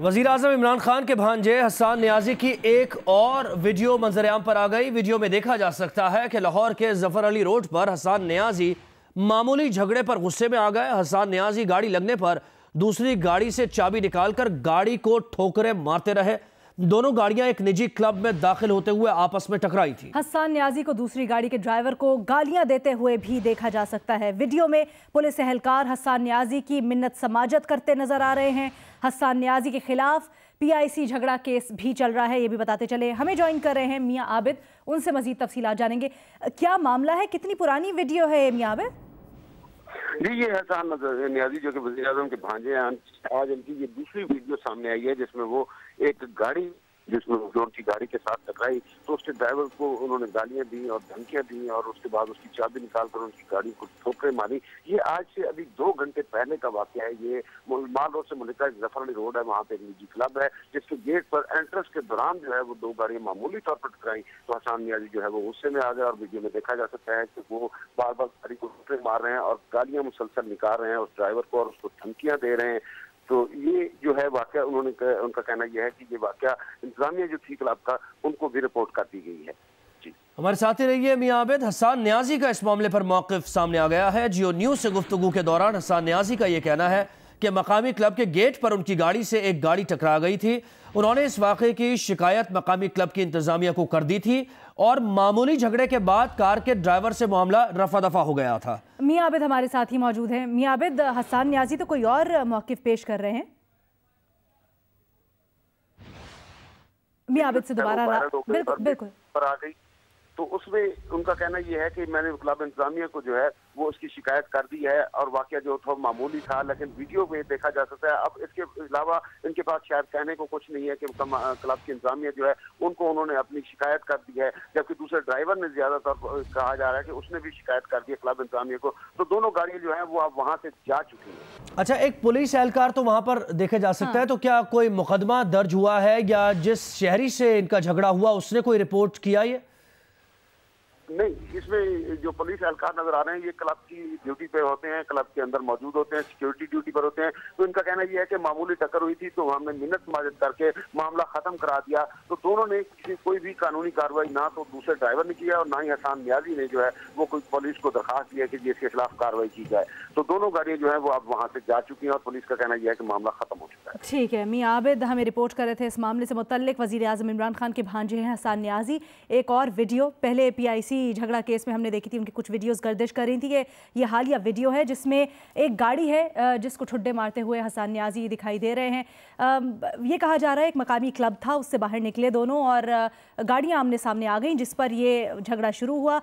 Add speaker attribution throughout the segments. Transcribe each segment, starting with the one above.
Speaker 1: وزیر اعظم عمران خان کے بھانجے حسان نیازی کی ایک اور ویڈیو منظر عام پر آ گئی۔ ویڈیو میں دیکھا جا سکتا ہے کہ لاہور کے ظفر علی روڈ پر حسان نیازی معمولی جھگڑے پر غصے میں آ گئے۔ حسان نیازی گاڑی لگنے پر دوسری گاڑی سے چابی نکال کر گاڑی کو ٹھوکرے مارتے رہے۔ دونوں گاڑیاں ایک نجی کلب میں داخل ہوتے ہوئے آپس میں ٹکرائی تھی۔
Speaker 2: حسان نیازی کو دوسری گاڑی کے ڈرائیور کو گالیاں دیتے ہوئے بھی دیکھا جا سکتا ہے۔ ویڈیو میں پولیس اہلکار حسان نیازی کی منت سماجت کرتے نظر آ رہے ہیں۔ حسان نیازی کے خلاف پی آئی سی جھگڑا کیس بھی چل رہا ہے، یہ بھی بتاتے چلے ہمیں جوائن کر رہے ہیں میاں عابد، ان سے مزید تفصیلات جانیں گے۔ کیا معاملہ ہے؟ کتنی پرانی ویڈیو ہے میاں عابد؟
Speaker 3: جی یہ حسان نیازی جو کہ وزیر اعظم کے بھانجے ہیں، آج ان کی یہ دوسری ویڈیو سامنے آئی ہے، جس میں وہ ایک گاڑی جس میں جو ان کی گاڑی کے ساتھ ٹکرائی تو اس کے ڈرائیور کو انہوں نے گالیاں دی اور دھمکیاں دی اور اس کے بعد اس کی چابی نکال کر ان کی گاڑی کو ٹھوکرے ماری۔ یہ آج سے ابھی دو گھنٹے پہلے کا واقعہ ہے۔ یہ مال روڈ سے ملکہ ظفر علی روڈ ہے، وہاں پہ ایک نجی کلب ہے، جس کے گیٹ پر انٹرس کے دوران جو ہے وہ دو گاڑیاں معمولی طور پر ٹکرائی تو حسان نیازی جی جو ہے وہ غصے میں آ گئے اور ویڈیو میں دیکھا جا سکتا ہے کہ وہ بار بار گاڑی کو ٹھوکرے مار رہے ہیں اور گالیاں مسلسل نکال رہے ہیں اس ڈرائیور کو اور اس کو دھمکیاں دے رہے ہیں۔ تو یہ جو ہے واقعہ انہوں نے ان کا کہنا یہ ہے کہ یہ واقعہ انتظامیہ جو تھی کلاب کا، ان کو بھی رپورٹ کر دی گئی ہے۔
Speaker 1: جی۔ ہمارے ساتھی رہیے میاں عابد، حسان نیازی کا اس معاملے پر موقف سامنے آ گیا ہے۔ جیو نیوز سے گفتگو کے دوران حسان نیازی کا یہ کہنا ہے کہ مقامی کلب کے گیٹ پر ان کی گاڑی سے ایک گاڑی ٹکرا گئی تھی۔ انہوں نے اس واقعے کی شکایت مقامی کلب کی انتظامیہ کو کر دی تھی اور معمولی جھگڑے کے بعد کار کے ڈرائیور سے معاملہ رفع دفع ہو گیا تھا۔
Speaker 2: میاں عابد ہمارے ساتھ ہی موجود ہیں۔ میاں عابد حسان نیازی تو کوئی اور موقف پیش کر رہے ہیں؟ میاں عابد سے دوبارہ بالکل بالکل۔
Speaker 3: تو اس میں ان کا کہنا یہ ہے کہ میں نے کلب انتظامیہ کو جو ہے وہ اس کی شکایت کر دی ہے اور واقعہ جو تھا معمولی تھا لیکن ویڈیو میں دیکھا جا سکتا ہے۔ اب اس کے علاوہ ان کے پاس شاید کہنے کو کچھ نہیں ہے کہ کلب کی انتظامیہ جو ہے ان کو انہوں نے اپنی شکایت کر دی ہے جبکہ دوسرے ڈرائیور نے زیادہ طور کہا جا رہا ہے کہ اس نے بھی شکایت کر دی ہے کلب انتظامیہ کو۔ تو دونوں گاڑیاں جو ہیں وہ اب وہاں سے جا چکی ہیں۔
Speaker 1: اچھا ایک پولیس اہلکار تو وہاں پر دیکھا جا سکتا ہے۔ ہاں۔ تو کیا کوئی مقدمہ درج ہوا ہے یا جس شہری سے ان کا جھگڑا ہوا اس نے کوئی رپورٹ کیا یہ؟
Speaker 3: نہیں، اس میں جو پولیس اہلکار نظر آ رہے ہیں، یہ کلب کی ڈیوٹی پہ ہوتے ہیں، کلب کے اندر موجود ہوتے ہیں سیکیورٹی ڈیوٹی پر ہوتے ہیں۔ تو ان کا کہنا یہ ہے کہ معمولی ٹکر ہوئی تھی تو ہم نے منت ماجد کر کے معاملہ ختم کرا دیا۔ تو دونوں نے کوئی بھی قانونی کاروائی نہ تو دوسرے ڈرائیور نے کیا اور نہ ہی حسان نیازی نے جو ہے وہ کوئی پولیس کو درخواست دیا کہ اس کے خلاف کاروائی کی جائے۔ تو دونوں گاڑیاں جو ہیں وہ اب وہاں سے جا چکی ہیں اور پولیس کا کہنا یہ ہے کہ معاملہ ختم ہو چکا ہے۔
Speaker 2: ٹھیک ہے، میاں عابد، ہمیں رپورٹ کر رہے تھے اس معاملے سے متعلق۔ وزیر اعظم عمران خان کے بھانجے ہیں حسان نیازی۔ ایک اور ویڈیو، پہلے پی آئی سی اسی جھگڑا کیس میں ہم نے دیکھی تھی، ان کی کچھ ویڈیوز گردش کر رہی تھی۔ کہ یہ حالیہ ویڈیو ہے جس میں ایک گاڑی ہے جس کو ٹھڈے مارتے ہوئے حسان نیازی دکھائی دے رہے ہیں۔ یہ کہا جا رہا ہے، ایک مقامی کلب تھا، اس سے باہر نکلے دونوں اور گاڑیاں آمنے سامنے آ گئیں، جس پر یہ جھگڑا شروع ہوا۔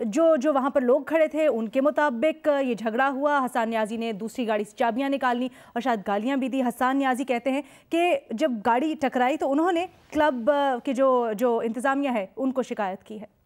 Speaker 2: جو جو وہاں پر لوگ کھڑے تھے، ان کے مطابق یہ جھگڑا ہوا۔ حسان نیازی نے دوسری گاڑی سے چابیاں نکالنی اور شاید گالیاں بھی دی حسان نیازی کہتے ہیں کہ جب گاڑی ٹکرائی تو انہوں نے کلب کے جو جو انتظامیہ ہے، ان کو شکایت کی ہے۔